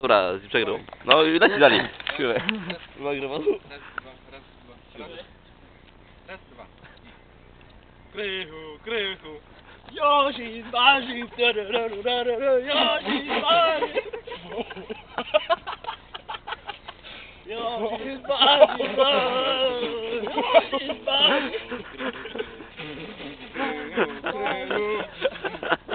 Dobra, z przegrą. No i leci dalej. Siłę. Nagrywasz? Raz, dwa, raz, dwa. Raz, dwa. Krychu, krychu. Josi, bazi, Josi, bazi. Josi, bazi, Josi, bazi. Krychu, krychu.